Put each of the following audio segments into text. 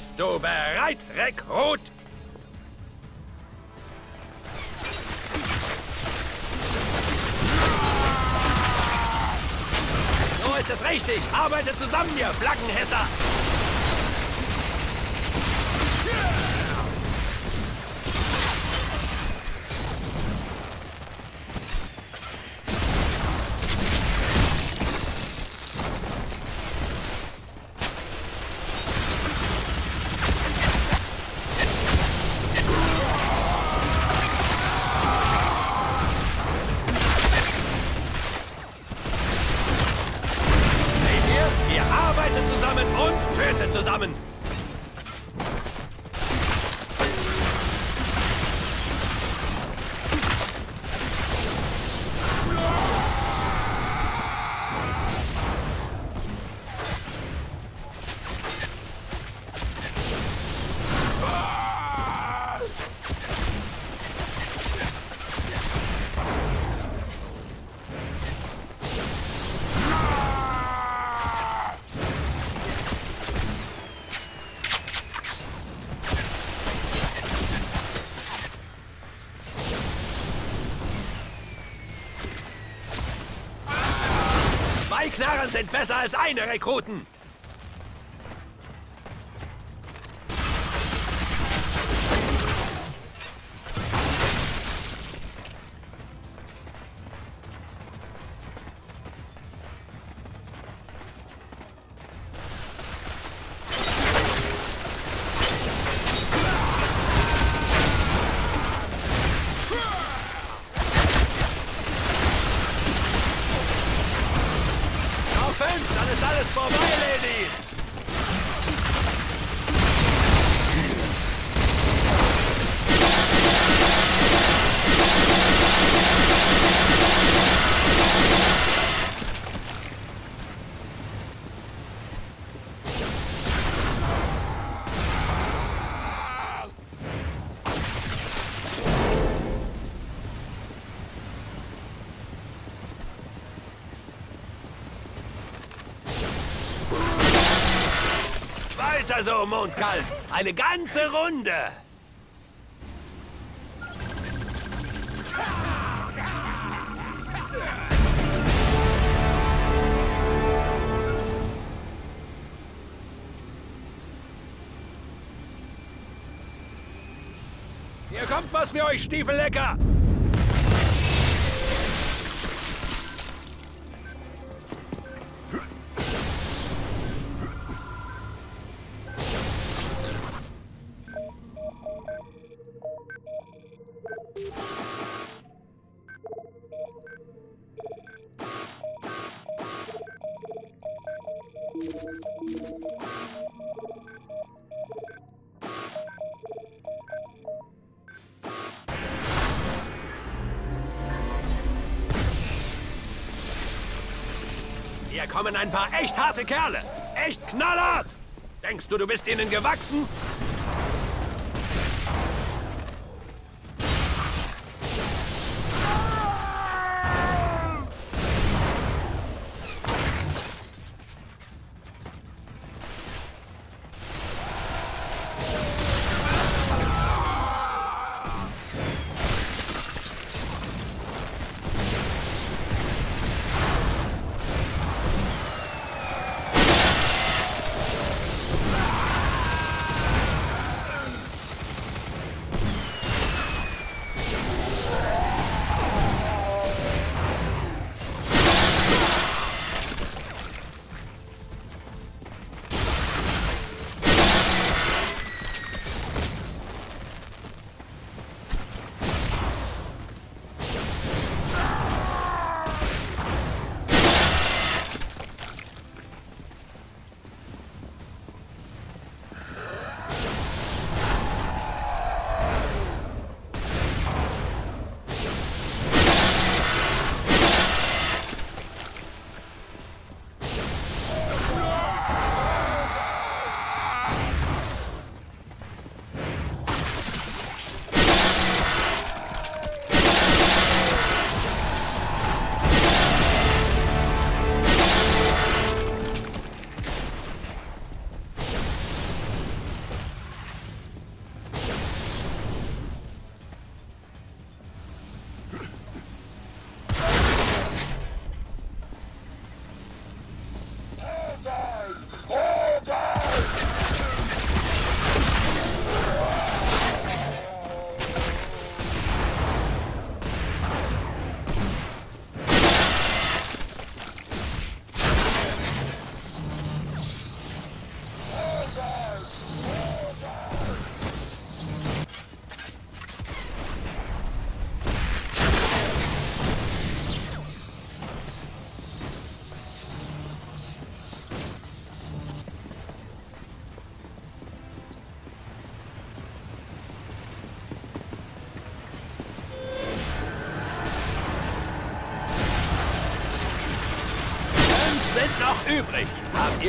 Bist du bereit, Rekrut? So ist es richtig. Arbeite zusammen, ihr Flaggenhässer. Besser als eine, Rekruten. Mondkalb. Eine ganze Runde. Hier kommt was für euch, Stiefellecker. Ein paar echt harte Kerle. Echt knallhart. Denkst du, du bist ihnen gewachsen?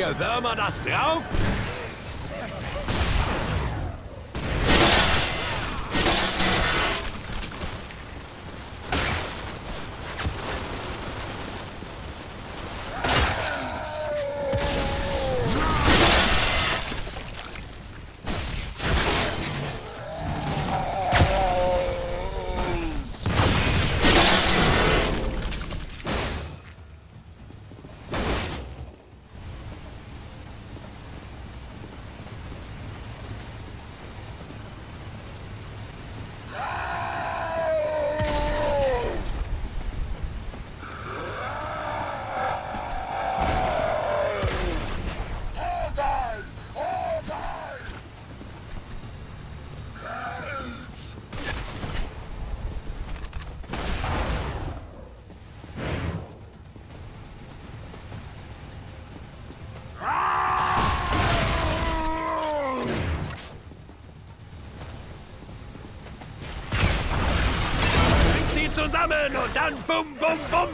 Ihr Würmer das drauf?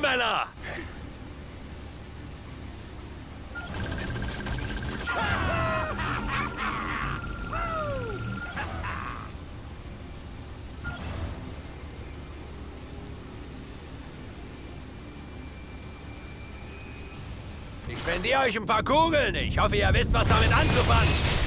Männer! Ich spendiere euch ein paar Kugeln. Ich hoffe, ihr wisst, was damit anzufangen.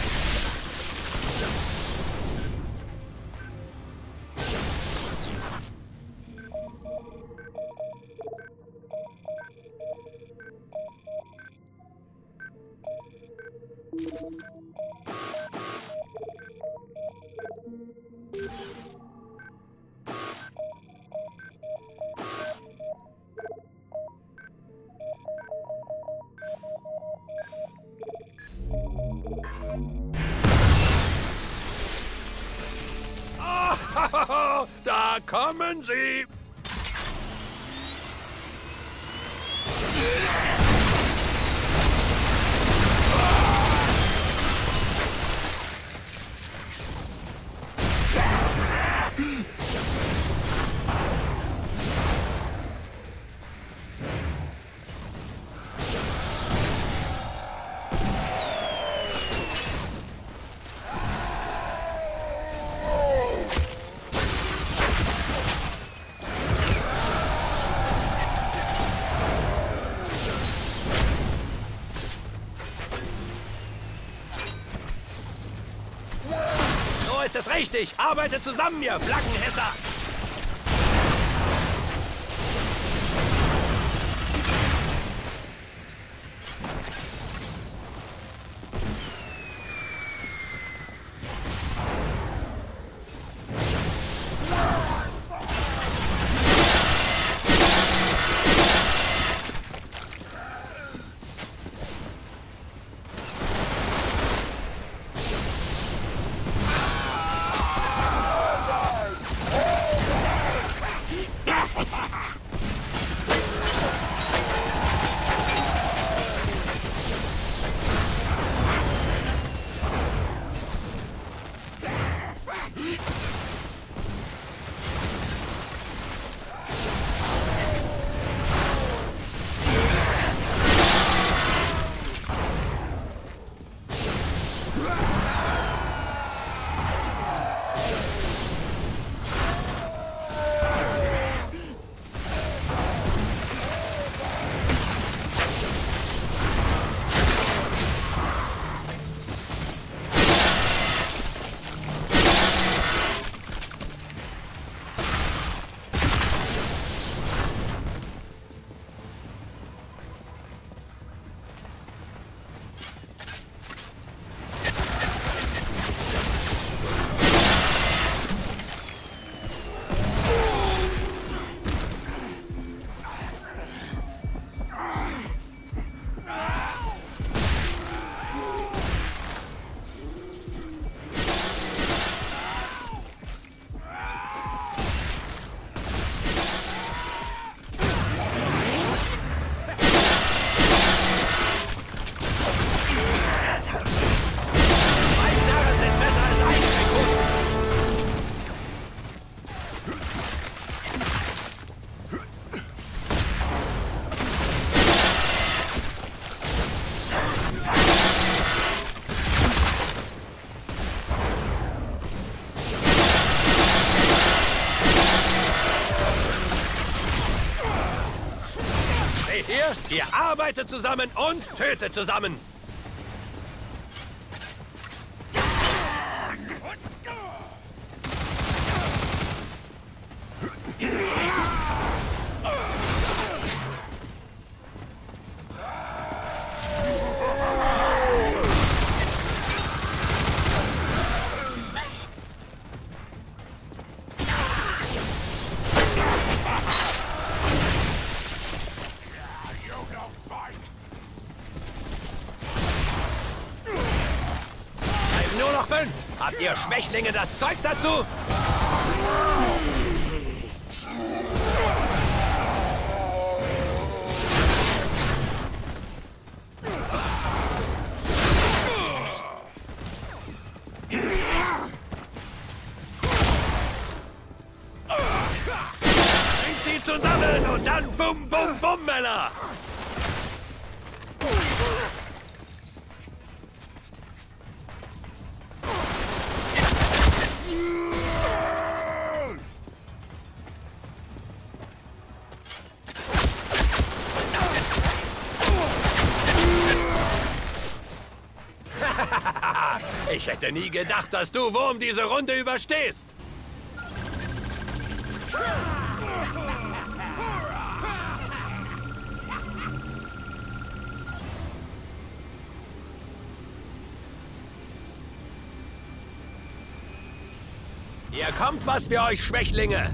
Richtig. Arbeitet zusammen, ihr Flaggenhässer. Versteht ihr? Ihr arbeitet zusammen und tötet zusammen. Schwächlinge das Zeug dazu? Hätte nie gedacht, dass du Wurm diese Runde überstehst. Hier kommt was für euch Schwächlinge.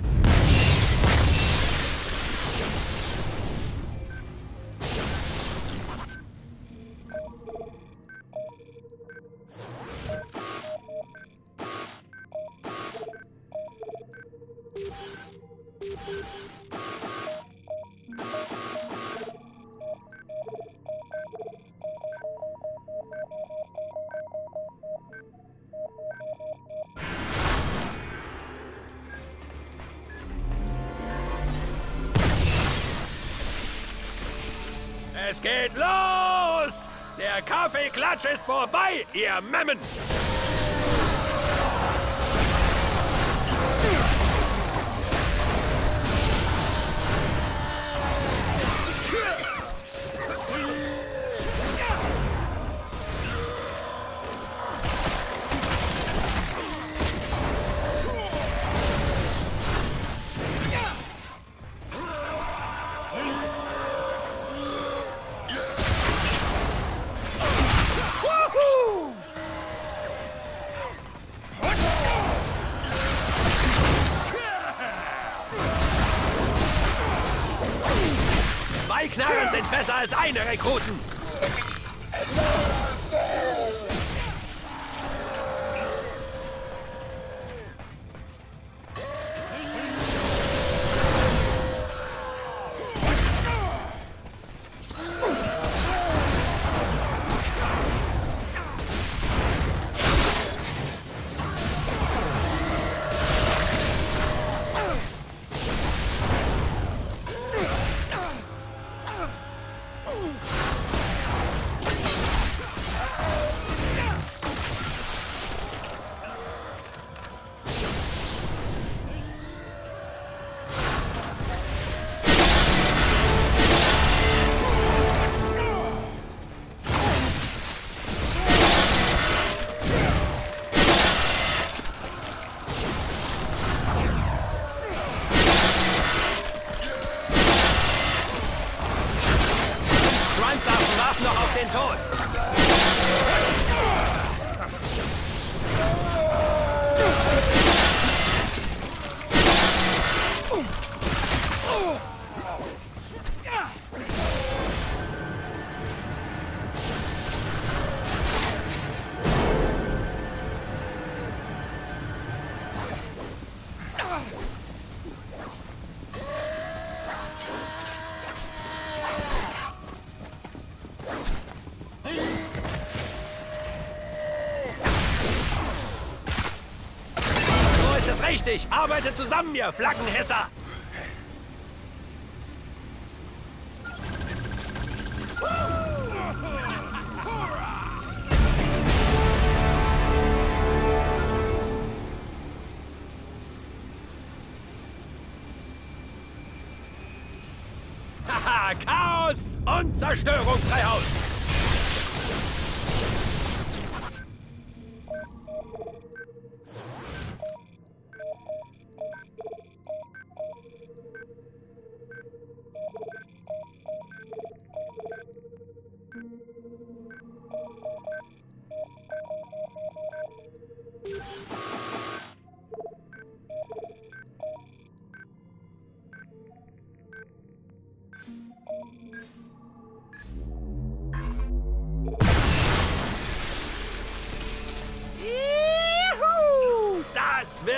Es geht los! Der Kaffeeklatsch ist vorbei, ihr Memmen! Rekruten. Zusammen, ihr Flaggenhässer.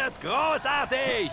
Wird großartig!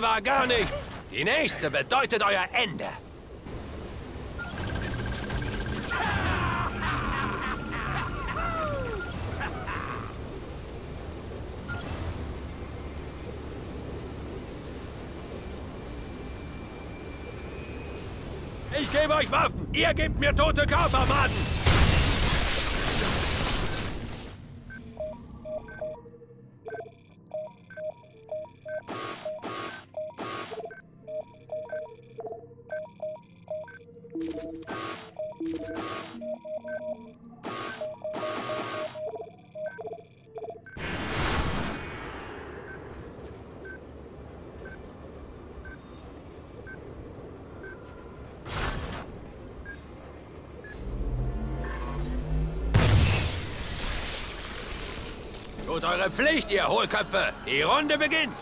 War gar nichts. Die nächste bedeutet euer Ende. Ich gebe euch Waffen. Ihr gebt mir tote Körper, Tut eure Pflicht, ihr Hohlköpfe. Die Runde beginnt.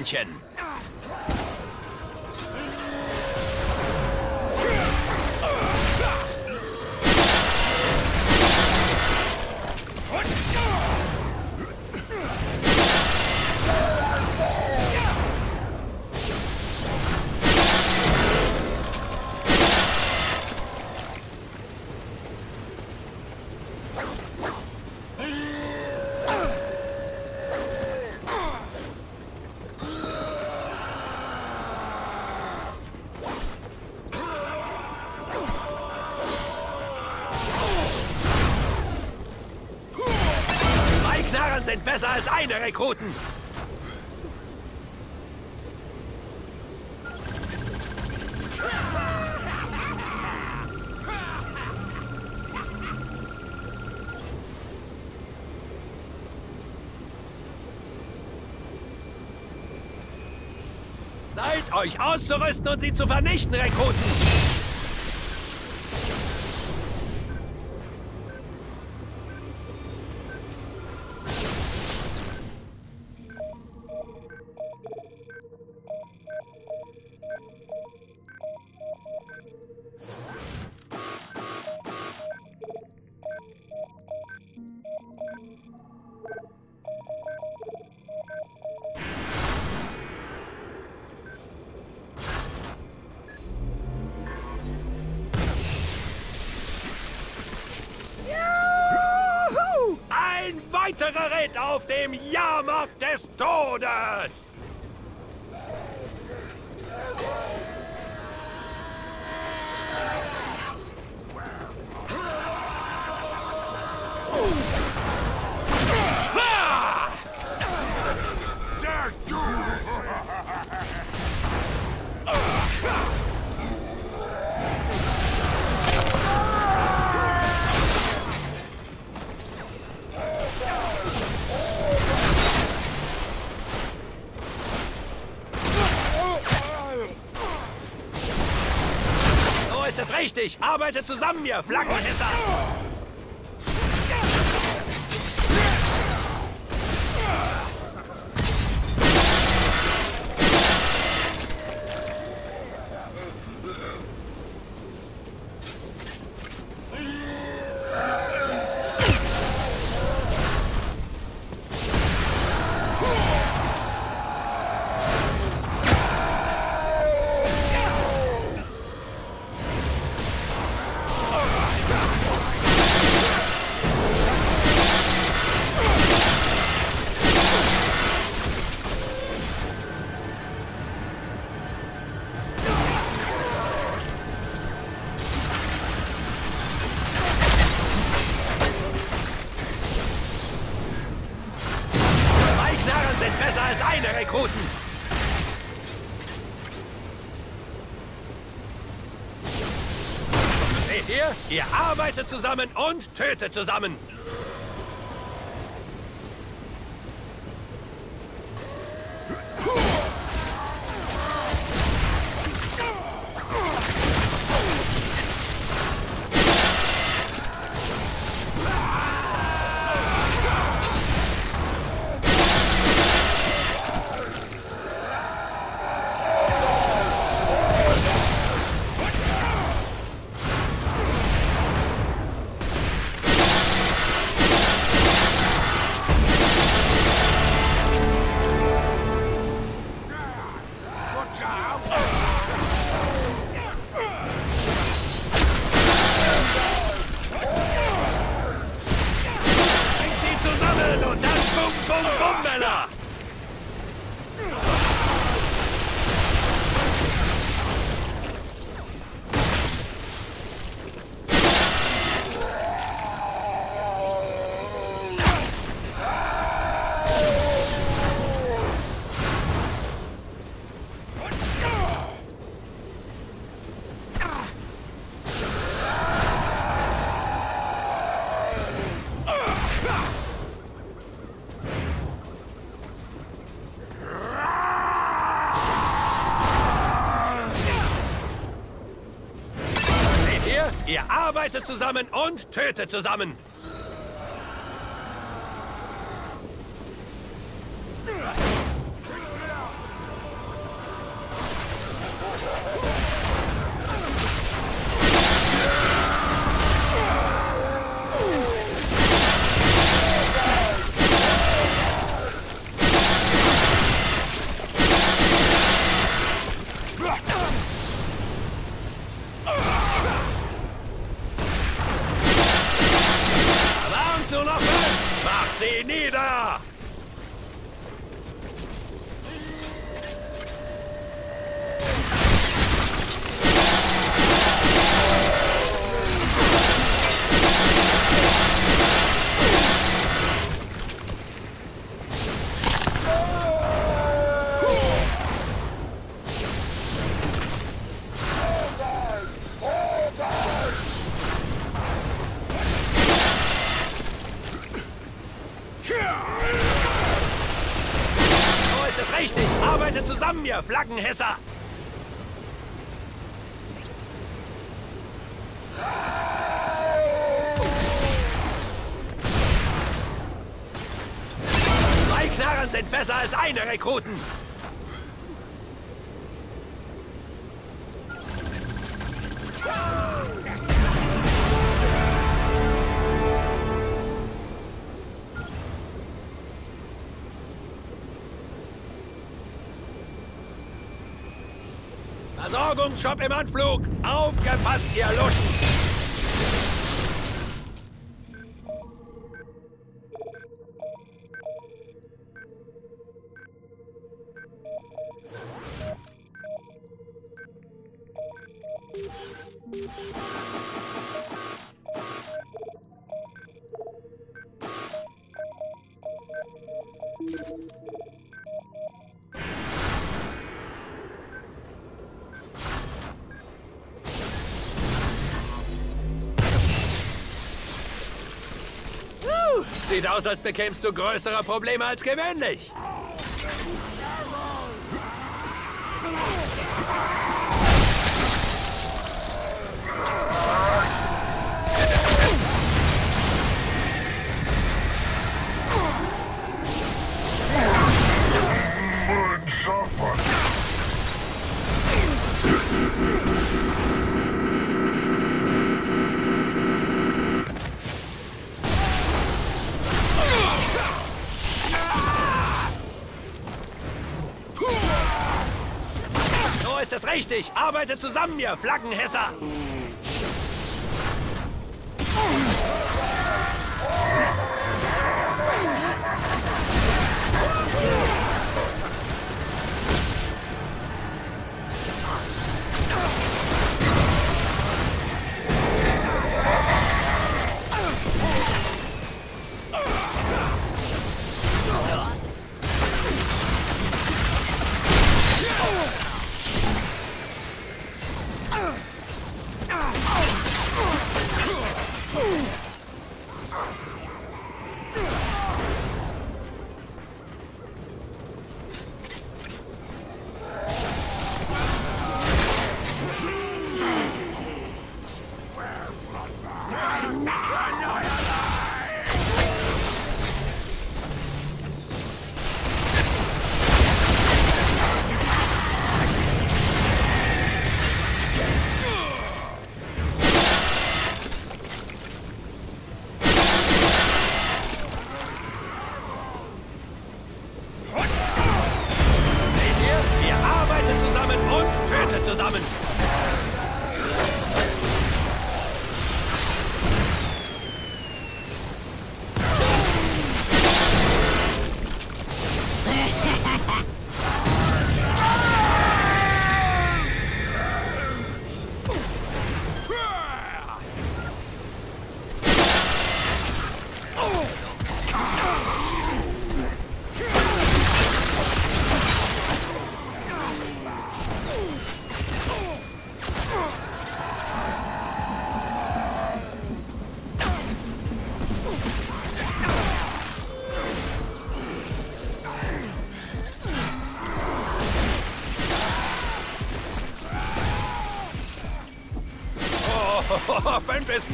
Noch, besser als eine Rekruten. Seid euch auszurüsten und sie zu vernichten, Rekruten! Richtig. Arbeitet zusammen, ihr Flaggenhisser. Zusammen und tötet zusammen. Zusammen und tötet zusammen. Ihr Flaggenhisser! Zwei Knarren sind besser als eine Rekruten! Versorgungsshop im Anflug! Aufgepasst, ihr Luschen! Als bekämst du größere Probleme als gewöhnlich. Richtig. Arbeitet zusammen, ihr Flaggenhässer.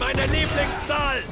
Meine Lieblingszahl!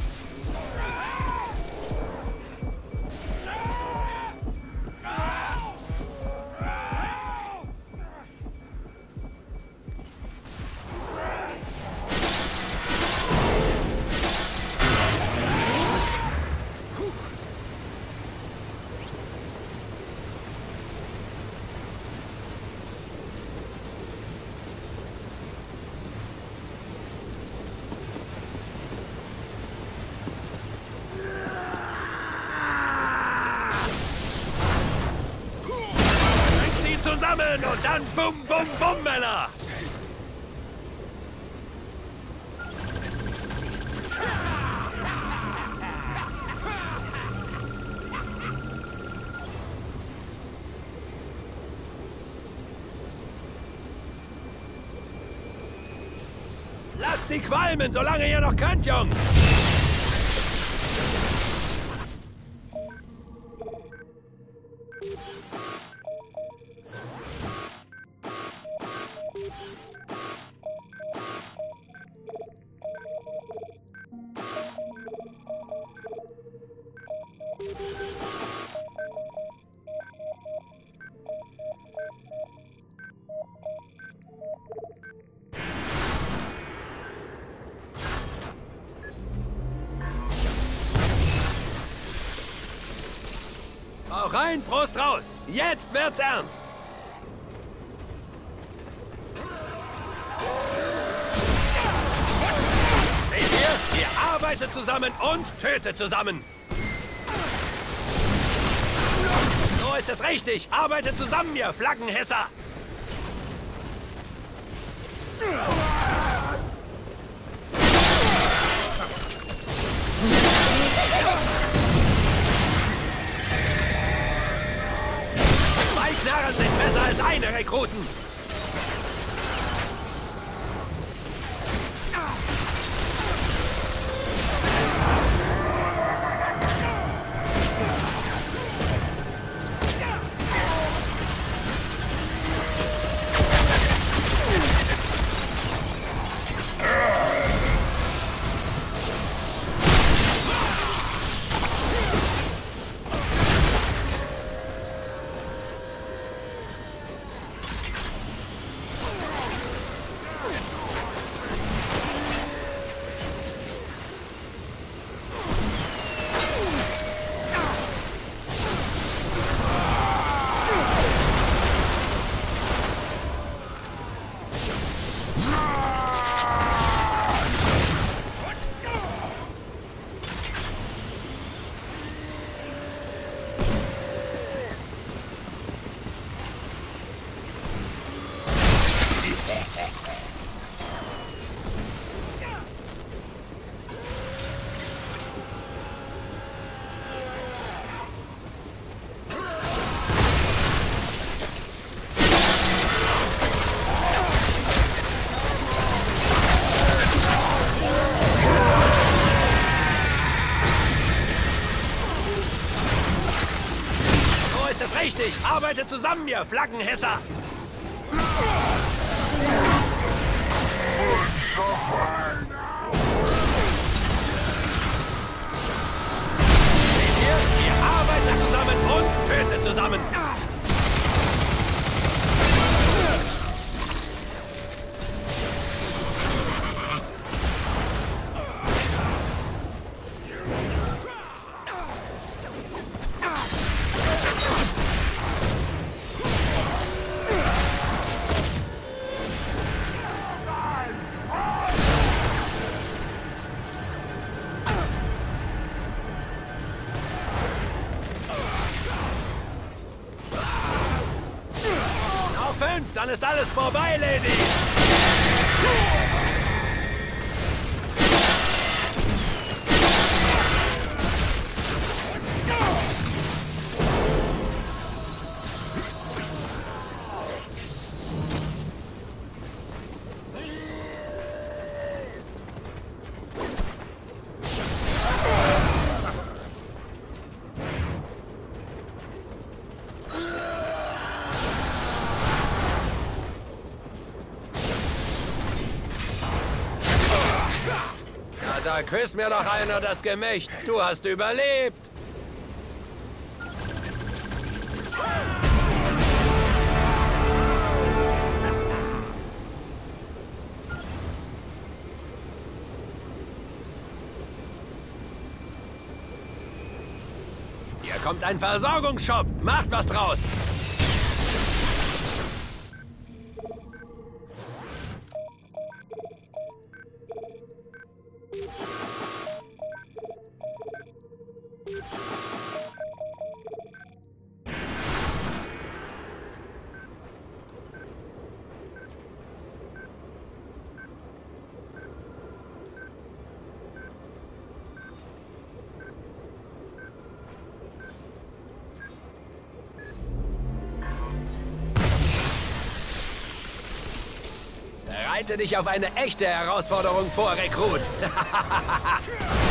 Qualmen, solange ihr noch könnt, Jungs! Rein, Brust raus. Jetzt wird's ernst. Seht ihr? Ihr arbeitet zusammen und tötet zusammen. So ist es richtig. Arbeitet zusammen, ihr Flaggenhässer. Rekruten. Arbeitet zusammen, ihr Flaggenhässer. Seht ihr? Ihr arbeitet zusammen und tötet zusammen. Küsst mir doch einer das Gemächt. Du hast überlebt. Hier kommt ein Versorgungsshop. Macht was draus. Bereite dich auf eine echte Herausforderung vor, Rekrut.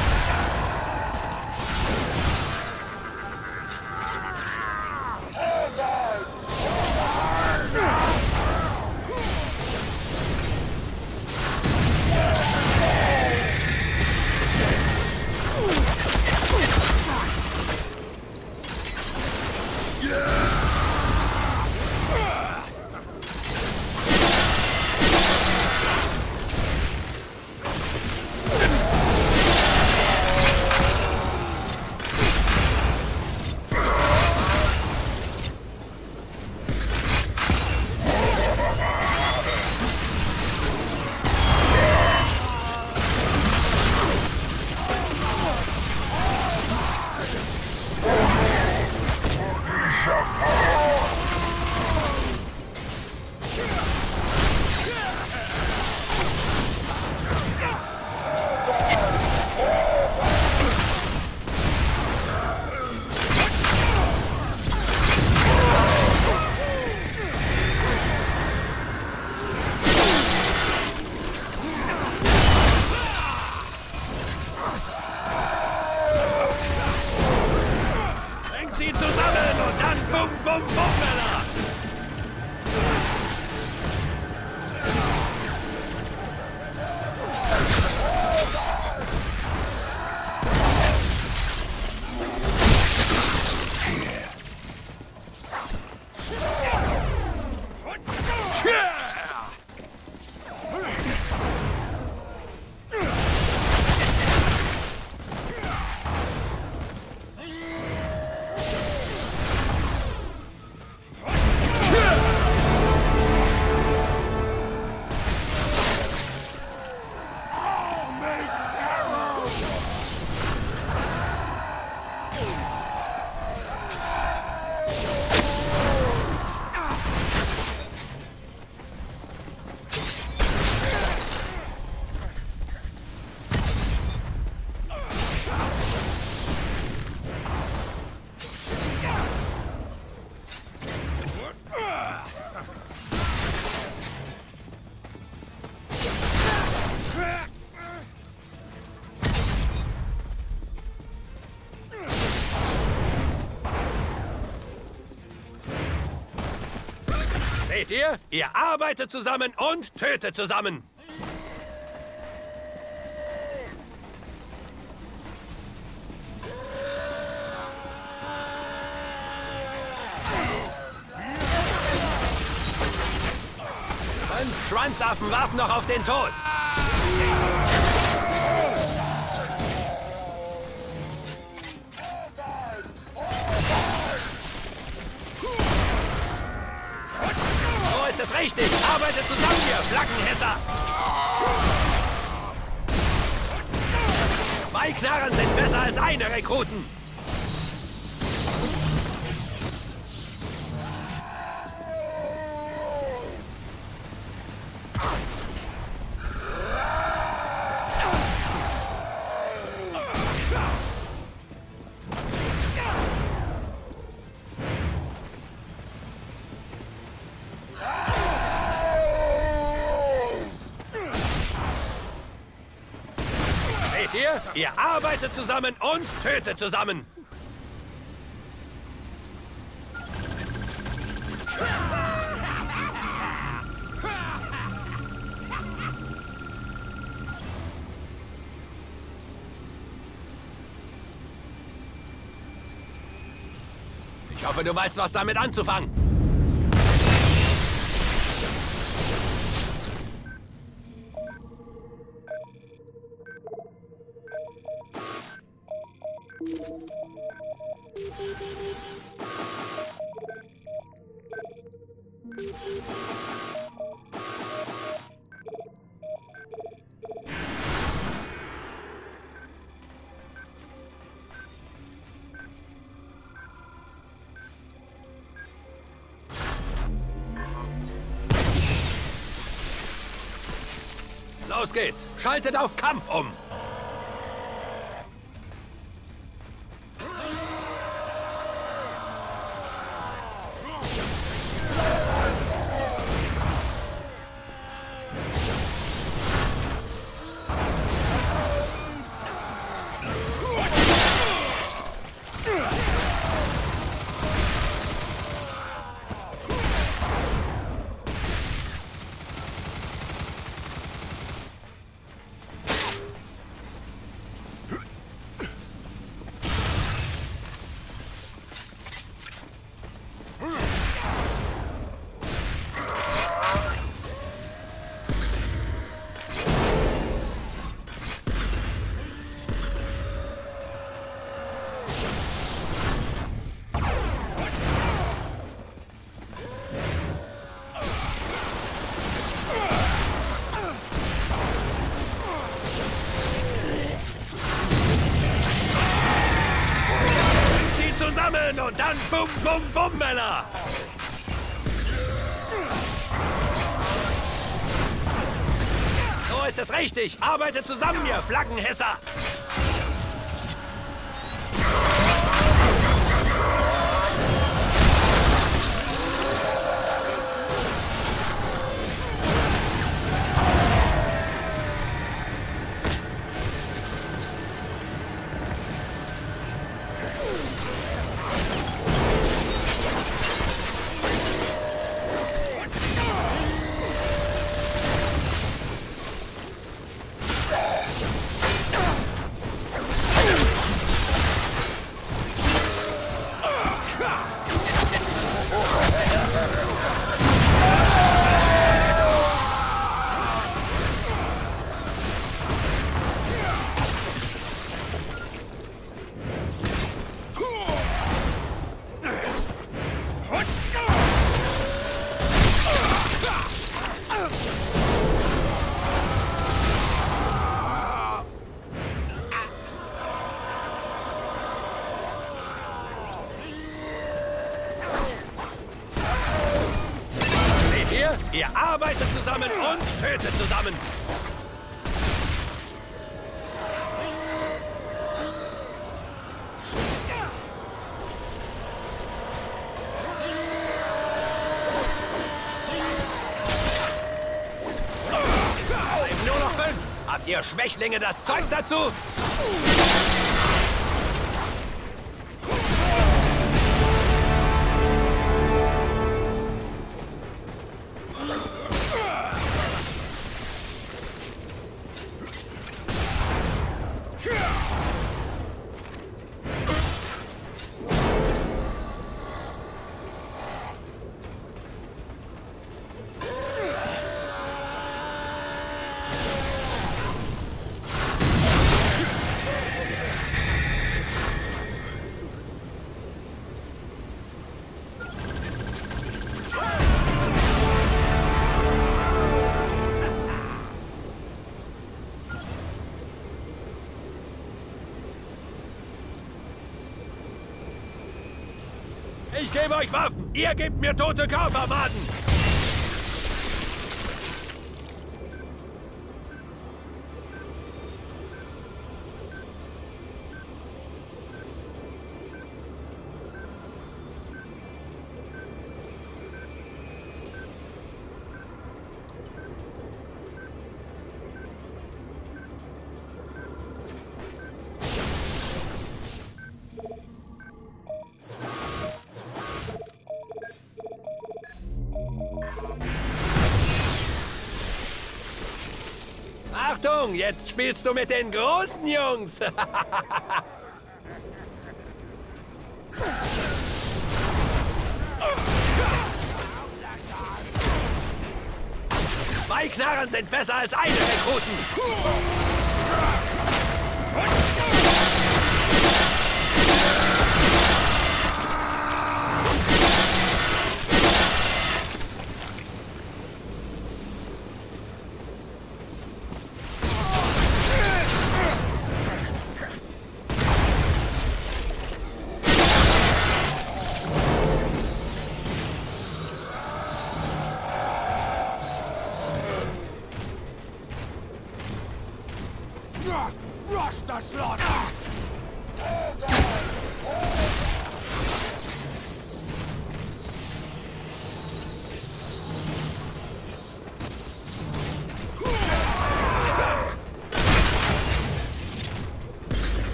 Seht ihr? Ihr arbeitet zusammen und tötet zusammen. Fünf Schwanzaffen warten noch auf den Tod. Arbeitet zusammen, ihr Flaggenhässer. Zwei Knarren sind besser als eine, Rekruten. Und tötet zusammen. Ich hoffe, du weißt, was damit anzufangen. Geht's. Schaltet auf Kampf um. Dann bum, bum, bum, Männer! So ist es richtig. Arbeitet zusammen, ihr Flaggenhässer! Schwächlinge das Zeug dazu? Ihr gebt mir tote Körpermaden. Achtung, jetzt spielst du mit den großen Jungs. Zwei Knarren sind besser als eine Rekruten.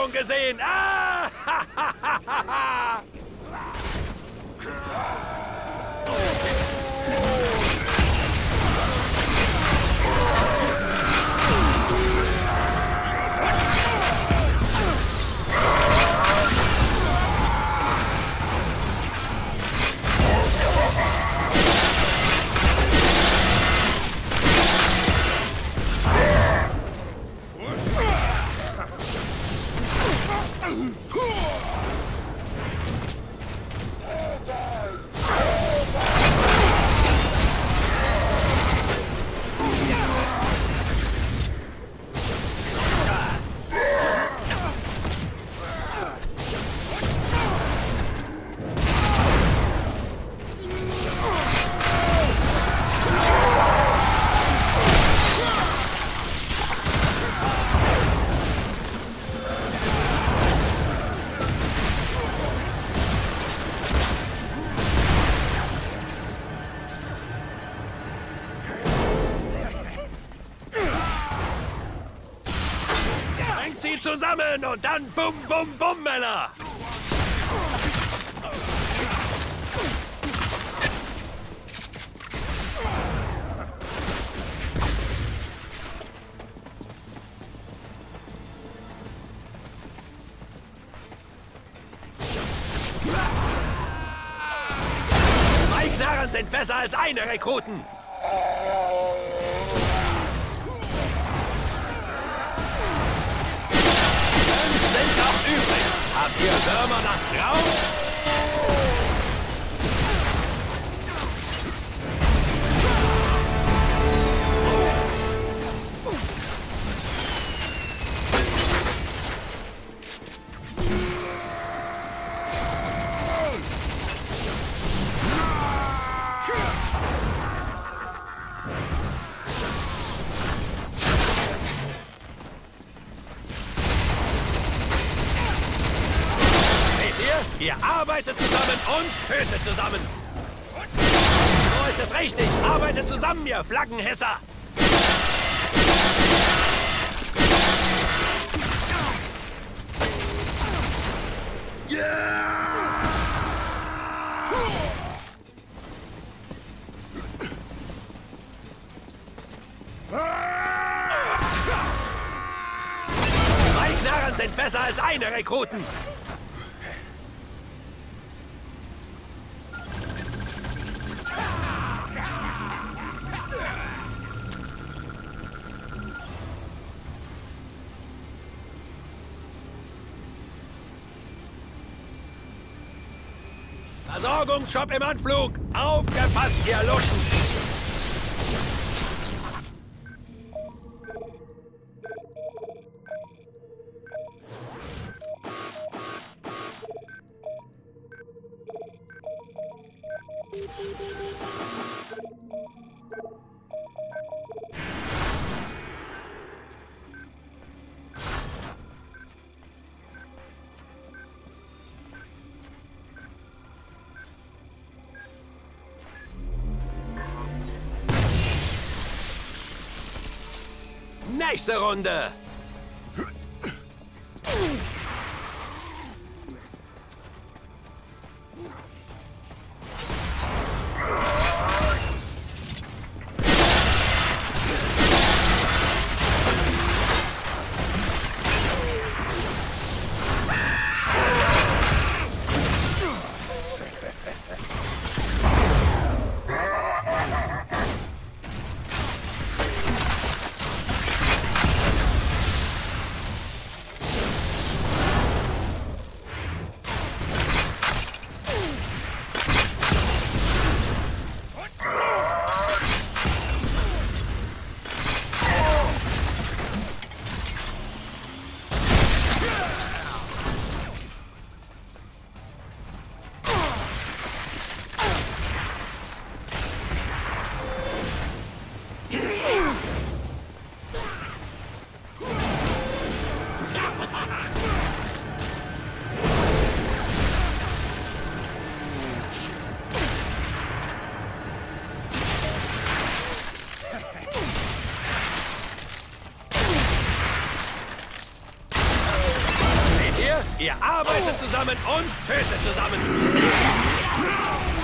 Zerstörung gesehen. Ah! Und dann bum, bum, bum, Männer! Zwei Knarren sind besser als eine Rekruten! Habt ihr Würmer das Grau? Ihr arbeitet zusammen und tötet zusammen. So ist es richtig. Arbeitet zusammen, ihr Flaggenhässer. Zwei Knarren sind besser als eine Rekruten. Versorgungsshop im Anflug! Aufgepasst, ihr Luschen! Nächste Runde! Arbeitet zusammen und tötet zusammen.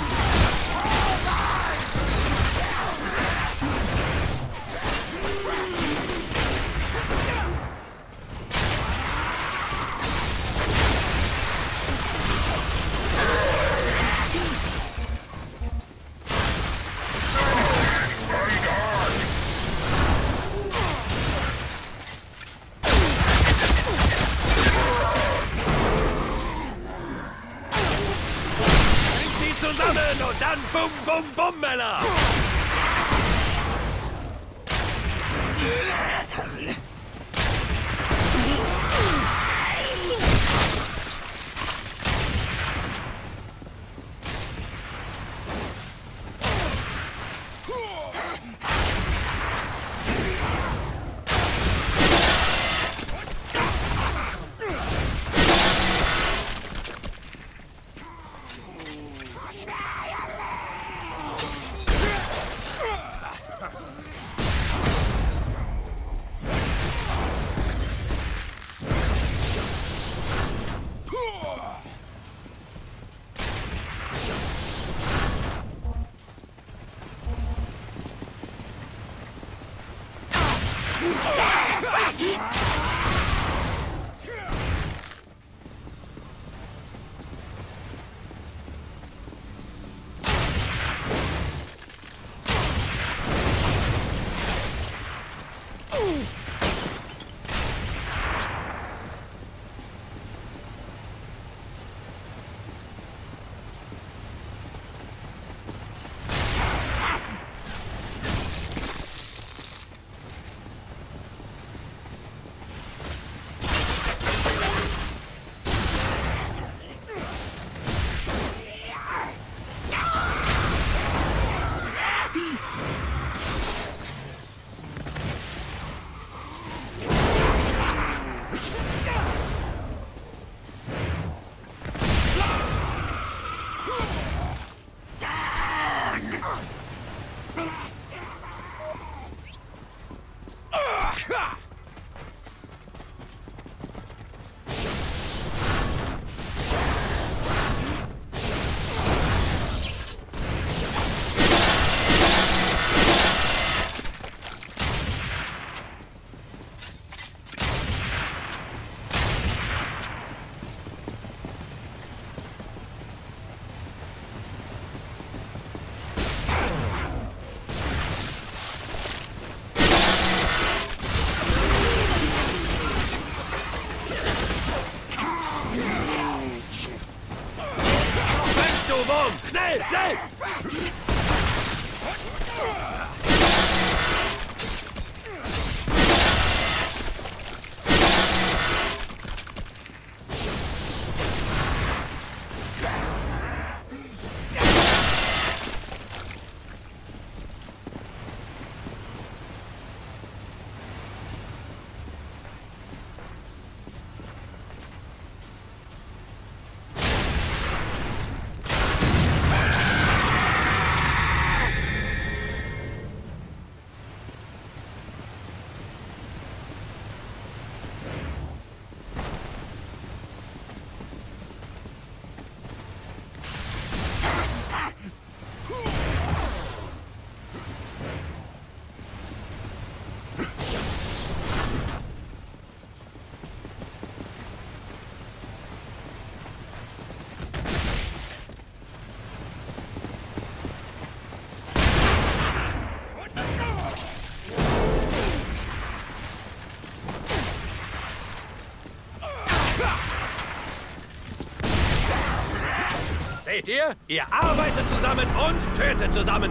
Seht ihr? Ihr arbeitet zusammen und tötet zusammen.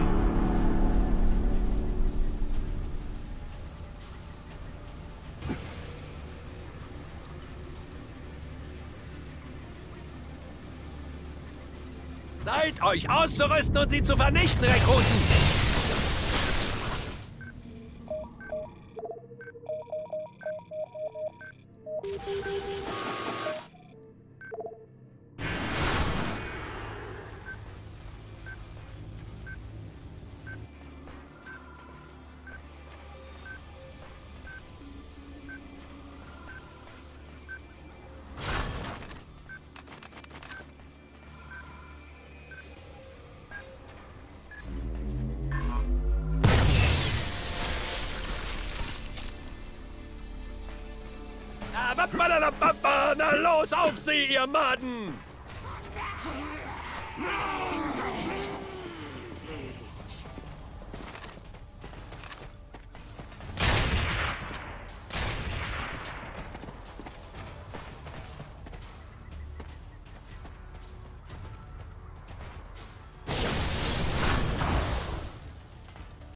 Seid euch auszurüsten und sie zu vernichten, Rekruten! Ihr!